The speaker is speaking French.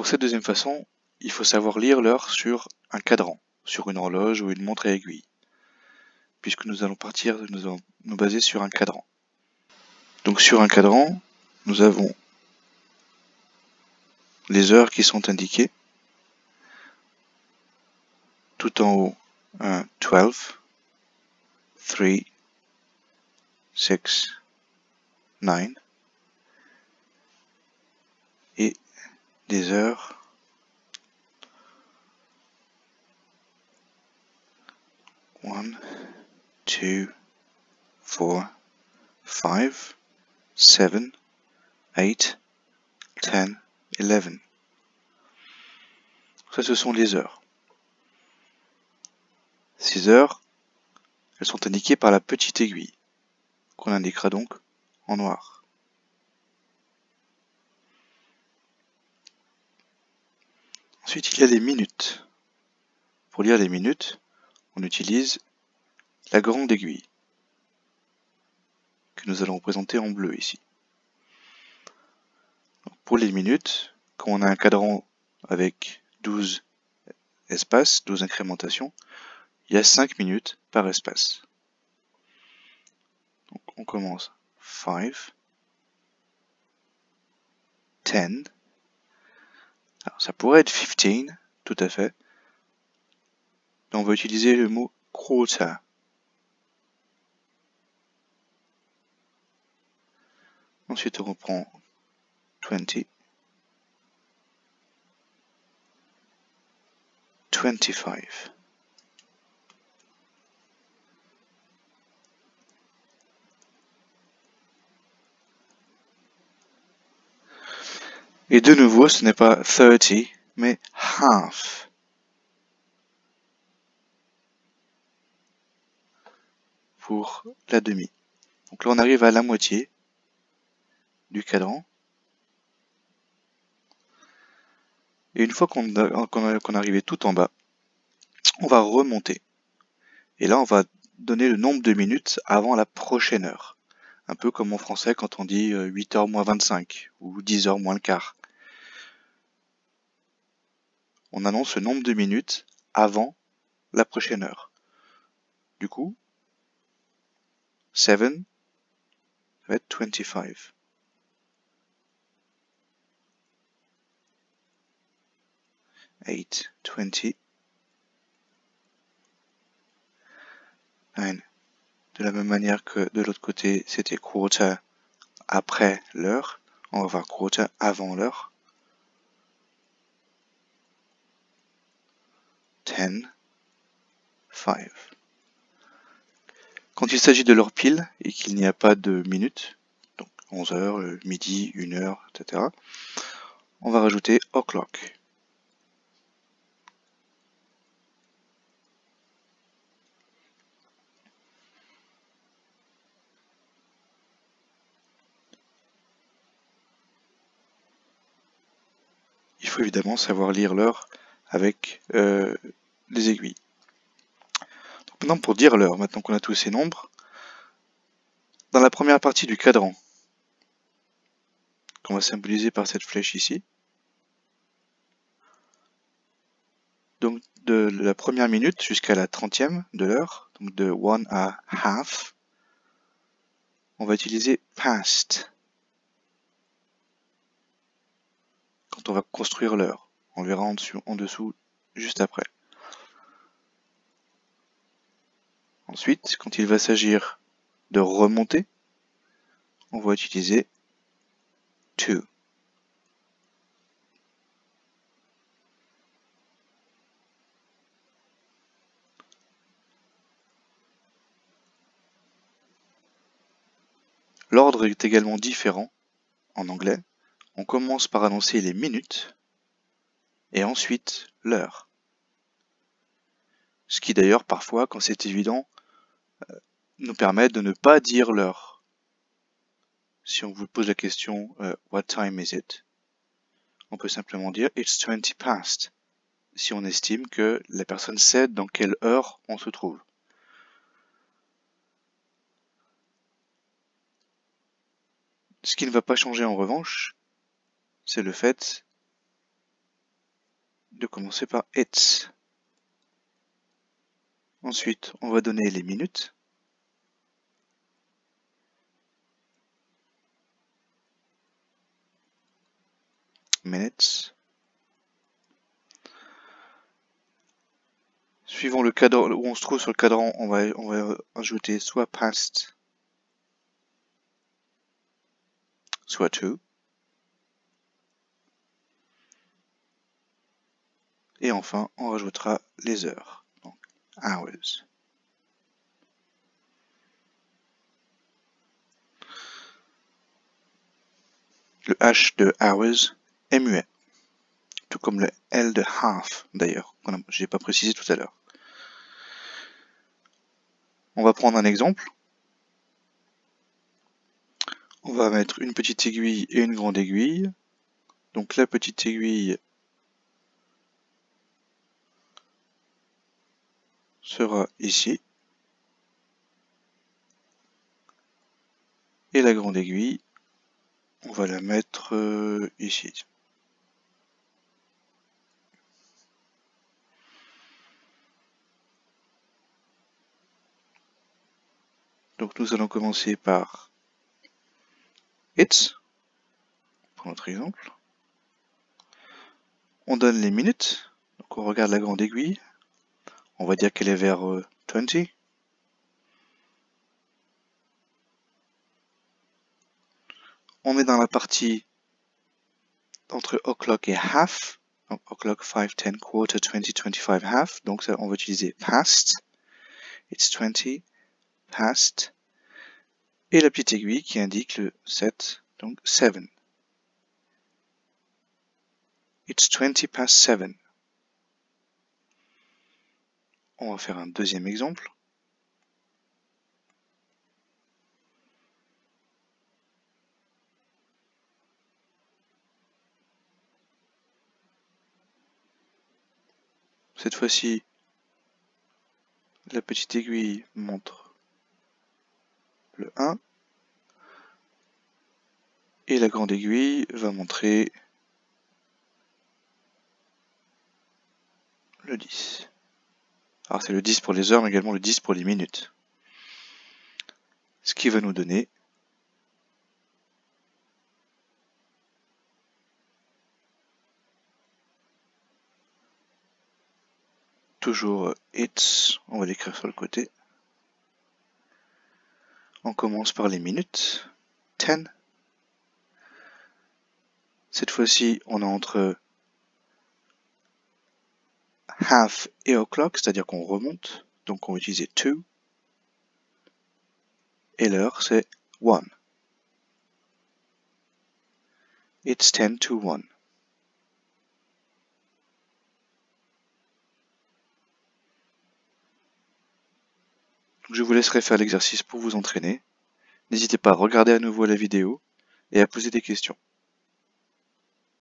Pour cette deuxième façon, il faut savoir lire l'heure sur un cadran, sur une horloge ou une montre à aiguille, puisque nous allons partir, nous allons nous baser sur un cadran. Donc sur un cadran, nous avons les heures qui sont indiquées. Tout en haut, un 12, 3, 6, 9 des heures one, two, four, five, seven, eight, ten, eleven. Ça, ce sont les heures. Ces heures, elles sont indiquées par la petite aiguille, qu'on indiquera donc en noir. Ensuite, il y a les minutes. Pour lire les minutes, on utilise la grande aiguille, que nous allons représenter en bleu ici. pour les minutes, quand on a un cadran avec 12 espaces, 12 incrémentations, il y a 5 minutes par espace. Donc on commence 5, 10, alors ça pourrait être 15, tout à fait. on va utiliser le mot quarter. Ensuite on reprend 20, 25. Et de nouveau, ce n'est pas 30, mais half. Pour la demi. Donc là, on arrive à la moitié du cadran. Et une fois qu'on est arrivé tout en bas, on va remonter. Et là, on va donner le nombre de minutes avant la prochaine heure. Un peu comme en français quand on dit 8h euh, moins 25 ou 10h moins le quart on annonce le nombre de minutes avant la prochaine heure. Du coup, 7 va être 25. Eight, twenty. Nine. De la même manière que de l'autre côté, c'était quarter après l'heure. On va voir quarter avant l'heure. 10, 5. Quand il s'agit de l'heure pile et qu'il n'y a pas de minutes, donc 11 heures, euh, midi, 1 heure, etc., on va rajouter o'clock. Il faut évidemment savoir lire l'heure avec euh, les aiguilles. Maintenant pour dire l'heure, maintenant qu'on a tous ces nombres, dans la première partie du cadran, qu'on va symboliser par cette flèche ici, donc de la première minute jusqu'à la trentième de l'heure, donc de one à half, on va utiliser past quand on va construire l'heure. On verra en dessous juste après. Ensuite, quand il va s'agir de remonter, on va utiliser to. L'ordre est également différent en anglais. On commence par annoncer les minutes et ensuite l'heure. Ce qui d'ailleurs parfois, quand c'est évident, nous permet de ne pas dire l'heure. Si on vous pose la question euh, What time is it? On peut simplement dire It's 20 past si on estime que la personne sait dans quelle heure on se trouve. Ce qui ne va pas changer en revanche, c'est le fait de commencer par it's. Ensuite, on va donner les minutes. Minutes. Suivant le où on se trouve sur le cadran, on va, on va ajouter soit past, soit to. Et enfin, on rajoutera les heures, hours. Le H de hours est muet, tout comme le L de half d'ailleurs, je n'ai pas précisé tout à l'heure. On va prendre un exemple. On va mettre une petite aiguille et une grande aiguille. Donc la petite aiguille sera ici. Et la grande aiguille, on va la mettre euh, ici. Donc nous allons commencer par it's, pour notre exemple. On donne les minutes, donc on regarde la grande aiguille, on va dire qu'elle est vers 20. Euh, on est dans la partie entre o'clock et half. Donc o'clock, 5, 10, quarter, 20, 25, half. Donc on va utiliser past. It's 20, past. Et la petite aiguille qui indique le 7, donc 7. It's 20 past 7. On va faire un deuxième exemple. Cette fois-ci, la petite aiguille montre le 1 et la grande aiguille va montrer le 10. Alors c'est le 10 pour les heures, mais également le 10 pour les minutes. Ce qui va nous donner toujours it's, on va l'écrire sur le côté. On commence par les minutes. 10. Cette fois-ci, on est entre half et o'clock, c'est-à-dire qu'on remonte, donc on va utiliser two. Et l'heure, c'est one. It's ten to one. je vous laisserai faire l'exercice pour vous entraîner. N'hésitez pas à regarder à nouveau la vidéo et à poser des questions.